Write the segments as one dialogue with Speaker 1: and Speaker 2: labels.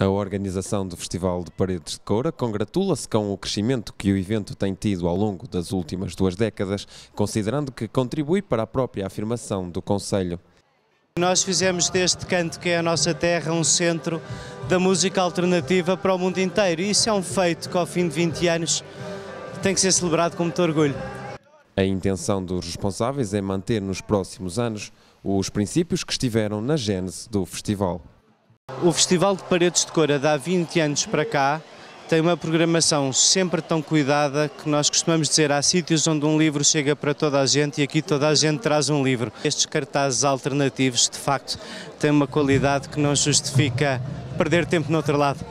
Speaker 1: A organização do Festival de Paredes de Coura congratula-se com o crescimento que o evento tem tido ao longo das últimas duas décadas, considerando que contribui para a própria afirmação do Conselho.
Speaker 2: Nós fizemos deste canto que é a nossa terra um centro da música alternativa para o mundo inteiro e isso é um feito que ao fim de 20 anos tem que ser celebrado com muito orgulho.
Speaker 1: A intenção dos responsáveis é manter nos próximos anos os princípios que estiveram na gênese do festival.
Speaker 2: O Festival de Paredes de Cora, há 20 anos para cá, tem uma programação sempre tão cuidada que nós costumamos dizer há sítios onde um livro chega para toda a gente e aqui toda a gente traz um livro. Estes cartazes alternativos, de facto, têm uma qualidade que não justifica perder tempo no outro lado.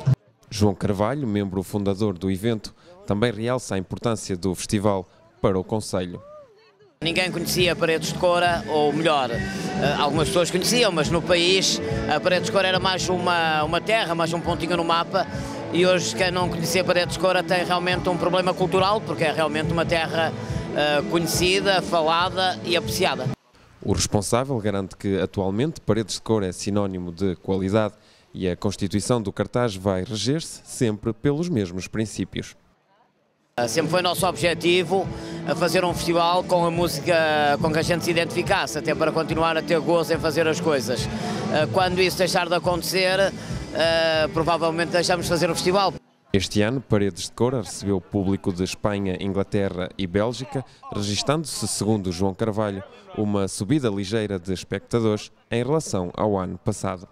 Speaker 1: João Carvalho, membro fundador do evento, também realça a importância do festival para o Conselho.
Speaker 3: Ninguém conhecia Paredes de Cora, ou melhor, eh, algumas pessoas conheciam, mas no país a Paredes de Cora era mais uma, uma terra, mais um pontinho no mapa e hoje quem não conhecia Paredes de Cora tem realmente um problema cultural porque é realmente uma terra uh, conhecida, falada e apreciada.
Speaker 1: O responsável garante que atualmente Paredes de Cora é sinónimo de qualidade e a constituição do cartaz vai reger-se sempre pelos mesmos princípios.
Speaker 3: Sempre foi nosso objetivo fazer um festival com a música com que a gente se identificasse, até para continuar a ter gozo em fazer as coisas. Quando isso deixar de acontecer, provavelmente deixamos de fazer o festival.
Speaker 1: Este ano, Paredes de Cora recebeu público de Espanha, Inglaterra e Bélgica, registando-se, segundo João Carvalho, uma subida ligeira de espectadores em relação ao ano passado.